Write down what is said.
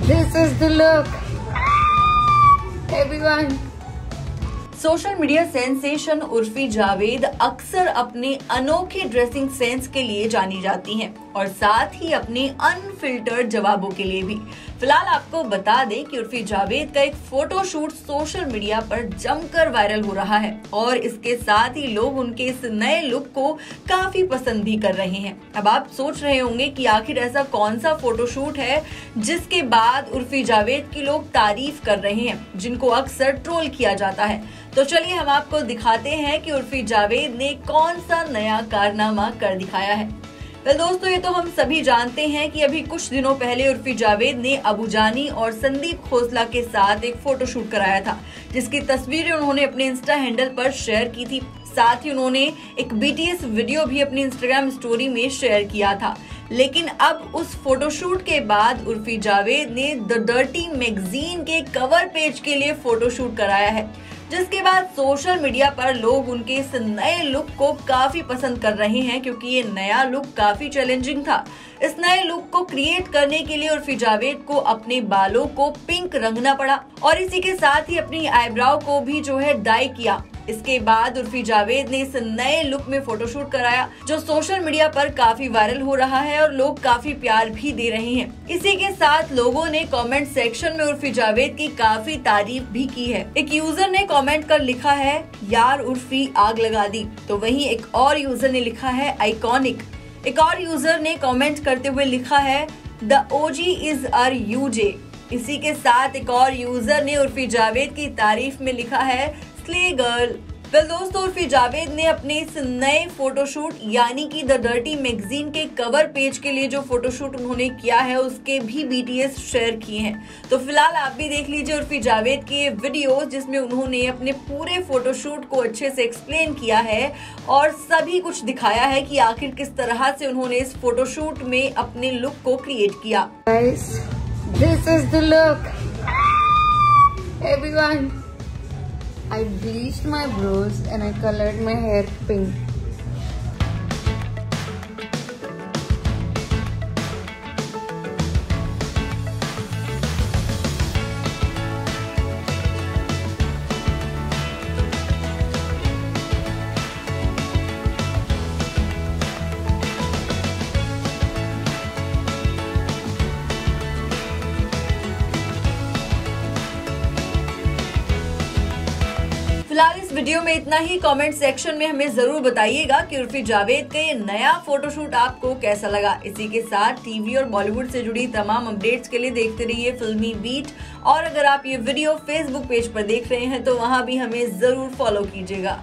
This is the look. Everyone. Social media sensation Urfi Javed अक्सर अपने अनोखे dressing sense के लिए जानी जाती हैं और साथ ही अपने अनफिल्टर्ड जवाबों के लिए भी। फ़िलहाल आपको बता दें कि उर्फी जावेद का एक फ़ोटो शूट सोशल मीडिया पर जमकर वायरल हो रहा है और इसके साथ ही लोग उनके इस नए लुक को काफ़ी पसंद भी कर रहे हैं। अब आप सोच रहे होंगे कि आखिर ऐसा कौन सा फ़ोटो शूट है जिसके बाद उर्फी जावेद की लोग तारीफ़ कर रहे हैं, जिनको अक्सर ट्रोल किया जाता है। तो चलिए हम आपको दिखाते हैं कि उर्फी जावेद ने कौन सा नया कारनामा कर दिखाया है। तो दोस्तों, ये तो हम सभी जानते हैं कि अभी कुछ दिनों पहले उर्फी जावेद ने अबू जानी और संदीप खोसला के साथ एक फ़ोटो शूट कराया था, जिसकी तस्वीरें उन्होंने अपने इंस्टा हैंडल पर शेयर की थी। साथ ही उन्होंने एक बीटीएस वीडियो भी अपनी इंस्टाग्राम स्टोरी में शेयर किया था। लेकिन अब उस फोटोशूट के बाद उर्फी जावेद ने द डर्टी मैगजीन के कवर पेज के लिए फोटोशूट कराया है। जिसके बाद सोशल मीडिया पर लोग उनके इस नए लुक को काफ़ी पसंद कर रहे हैं, क्योंकि ये नया लुक काफ़ी चैलेंजिंग था। इस नए लुक को क्रिएट करने के लिए उर्फी जावेद को अपने बालों को पिंक रंगना पड़ा और इसी के साथ ही अपनी आईब्राउ को भी जो है डाई किया। इसके बाद उर्फी जावेद ने इस नए लुक में फोटोशूट कराया, जो सोशल मीडिया पर काफ़ी वायरल हो रहा है और लोग काफ़ी प्यार भी दे रहे हैं। इसी के साथ लोगों ने कमेंट सेक्शन में उर्फी जावेद की काफ़ी तारीफ़ भी की है। एक यूज़र ने कमेंट कर लिखा है, यार उर्फी, आग लगा दी। तो वहीं एक और यूज़र ने लिखा है आइकॉनिक एक और यूज़र ने कमेंट करते हुए लिखा है the OG is our UJ इसी के साथ एक और यूज़र ने उर्फी जावेद की तारीफ़ में लिखा है स्ले गर्ल। वेल दोस्तों उर्फी जावेद ने अपने इस नए फोटोशूट यानी कि द डर्टी मैगजीन के कवर पेज के लिए जो फोटोशूट उन्होंने किया है, उसके भी बीटीएस शेयर किए हैं। तो फ़िलहाल आप भी देख लीजिए उर्फी जावेद की वीडियो जिसमें उन्होंने अपने पूरे फोटोशूट को अच्छे से एक्सप्लेन किया है और सभी कुछ दिखाया है कि आखिर किस तरह से उन्होंने इस फोटोशूट में अपने लुक को क्रिएट किया। The look. I bleached my brows and I colored my hair pink. फ़िलहाल इस वीडियो में इतना ही। कमेंट सेक्शन में हमें ज़रूर बताइएगा कि उर्फी जावेद का ये नया फोटोशूट आपको कैसा लगा। इसी के साथ टीवी और बॉलीवुड से जुड़ी तमाम अपडेट्स के लिए देखते रहिए फिल्मी बीट और अगर आप ये वीडियो फेसबुक पेज पर देख रहे हैं तो वहाँ भी हमें ज़रूर फॉलो कीजिएगा।